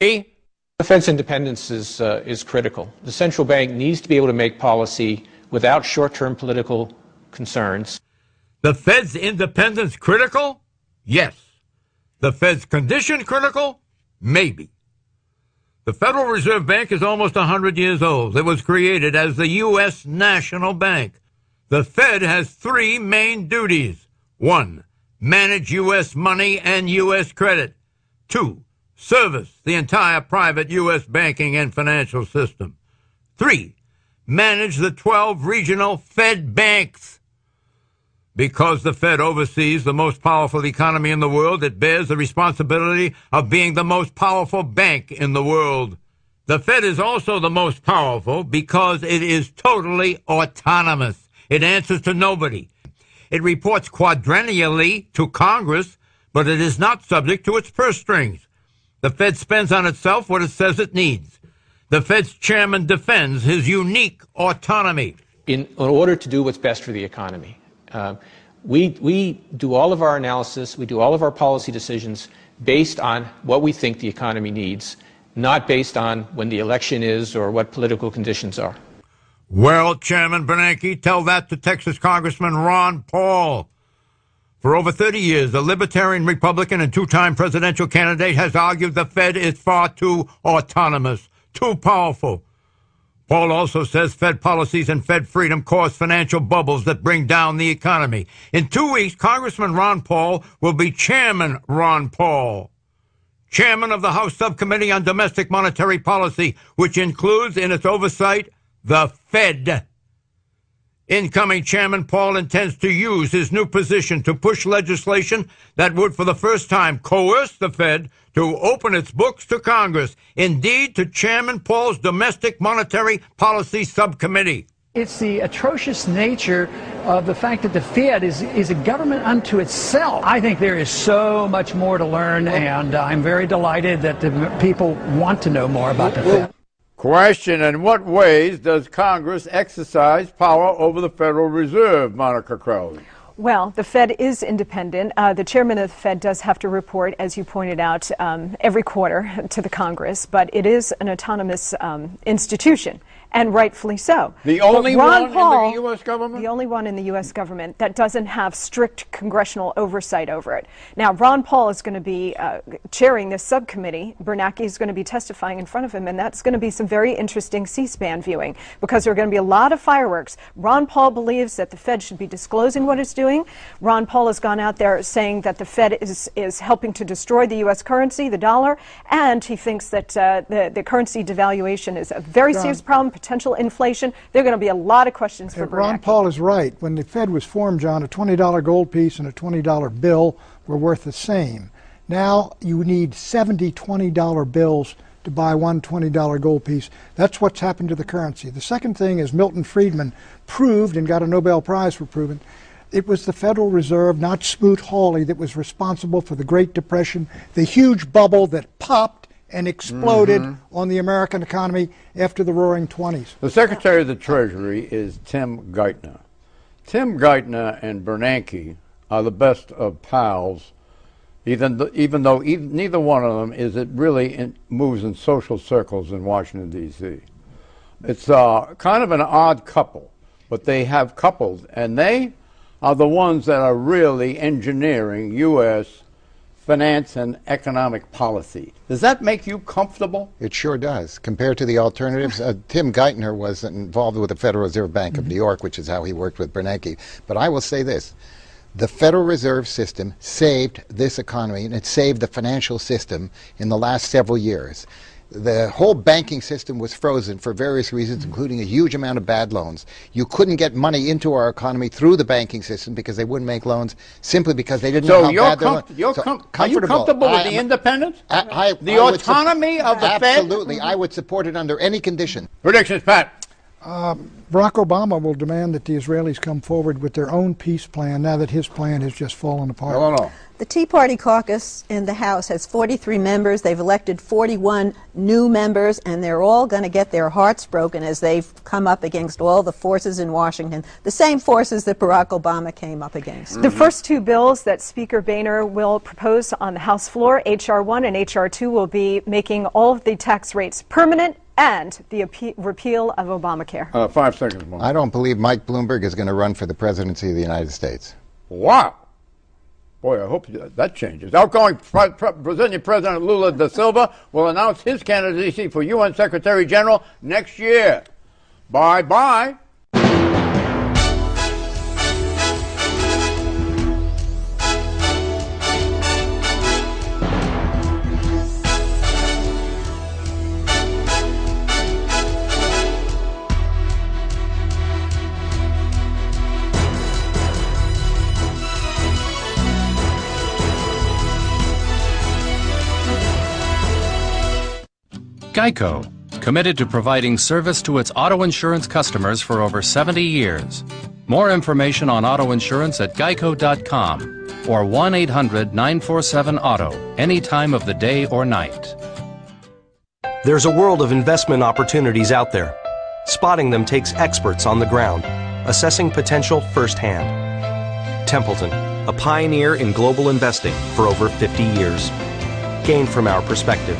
The Fed's independence is, uh, is critical. The central bank needs to be able to make policy without short term political concerns. The Fed's independence critical? Yes. The Fed's condition critical? Maybe. The Federal Reserve Bank is almost 100 years old. It was created as the U.S. National Bank. The Fed has three main duties. One, manage U.S. money and U.S. credit. Two, service the entire private U.S. banking and financial system. Three, manage the 12 regional Fed banks. Because the Fed oversees the most powerful economy in the world, it bears the responsibility of being the most powerful bank in the world. The Fed is also the most powerful because it is totally autonomous. It answers to nobody. It reports quadrennially to Congress, but it is not subject to its purse strings. The Fed spends on itself what it says it needs. The Fed's chairman defends his unique autonomy. In, in order to do what's best for the economy. Uh, we, we do all of our analysis, we do all of our policy decisions based on what we think the economy needs, not based on when the election is or what political conditions are. Well, Chairman Bernanke, tell that to Texas Congressman Ron Paul. For over 30 years, the Libertarian Republican and two-time presidential candidate has argued the Fed is far too autonomous, too powerful. Paul also says Fed policies and Fed freedom cause financial bubbles that bring down the economy. In two weeks, Congressman Ron Paul will be Chairman Ron Paul, Chairman of the House Subcommittee on Domestic Monetary Policy, which includes in its oversight the Fed. Incoming Chairman Paul intends to use his new position to push legislation that would, for the first time, coerce the Fed to open its books to Congress, indeed to Chairman Paul's Domestic Monetary Policy Subcommittee. It's the atrocious nature of the fact that the Fed is, is a government unto itself. I think there is so much more to learn, and I'm very delighted that the people want to know more about the Fed. Question In what ways does Congress exercise power over the Federal Reserve, Monica Crowley? Well, the Fed is independent. Uh, the chairman of the Fed does have to report, as you pointed out, um, every quarter to the Congress, but it is an autonomous um, institution and rightfully so. The only one Paul, in the U.S. government? The only one in the U.S. government that doesn't have strict congressional oversight over it. Now, Ron Paul is going to be uh, chairing this subcommittee. Bernanke is going to be testifying in front of him, and that's going to be some very interesting C-SPAN viewing because there are going to be a lot of fireworks. Ron Paul believes that the Fed should be disclosing what it's doing. Ron Paul has gone out there saying that the Fed is, is helping to destroy the U.S. currency, the dollar, and he thinks that uh, the, the currency devaluation is a very John. serious problem potential inflation. There are going to be a lot of questions for Ron Paul is right. When the Fed was formed, John, a $20 gold piece and a $20 bill were worth the same. Now you need 70 $20 bills to buy one $20 gold piece. That's what's happened to the currency. The second thing is Milton Friedman proved and got a Nobel Prize for proving it was the Federal Reserve, not Smoot-Hawley, that was responsible for the Great Depression, the huge bubble that popped and exploded mm-hmm. on the American economy after the roaring 20s. The Secretary of the Treasury is Tim Geithner. Tim Geithner and Bernanke are the best of pals, even, even though even, neither one of them is it really in, moves in social circles in Washington, D.C. It's uh, kind of an odd couple, but they have coupled, and they are the ones that are really engineering U.S finance and economic policy. Does that make you comfortable? It sure does. Compared to the alternatives, uh, Tim Geithner was involved with the Federal Reserve Bank of mm-hmm. New York, which is how he worked with Bernanke. But I will say this. The Federal Reserve System saved this economy and it saved the financial system in the last several years the whole banking system was frozen for various reasons, including a huge amount of bad loans. You couldn't get money into our economy through the banking system because they wouldn't make loans simply because they didn't so know how you're bad com- their you're so com- Are you comfortable with the independence? I, I, the I autonomy su- of the absolutely, Fed? Absolutely. I would support it under any condition. Predictions, Pat. Um, Barack Obama will demand that the Israelis come forward with their own peace plan now that his plan has just fallen apart. No, no, no. The Tea Party caucus in the House has 43 members. They've elected 41 new members, and they're all going to get their hearts broken as they've come up against all the forces in Washington, the same forces that Barack Obama came up against. The first two bills that Speaker Boehner will propose on the House floor, H.R. 1 and H.R. 2, will be making all of the tax rates permanent and the appe- repeal of Obamacare. Uh, five seconds more. I don't believe Mike Bloomberg is going to run for the presidency of the United States. Wow. Boy, I hope that changes. Outgoing Pre- Pre- Brazilian President Lula da Silva will announce his candidacy for UN Secretary General next year. Bye bye. Geico, committed to providing service to its auto insurance customers for over 70 years. More information on auto insurance at geico.com or 1 800 947 Auto, any time of the day or night. There's a world of investment opportunities out there. Spotting them takes experts on the ground, assessing potential firsthand. Templeton, a pioneer in global investing for over 50 years. Gain from our perspective